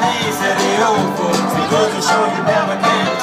valleys and the old folks. We go to show you never can.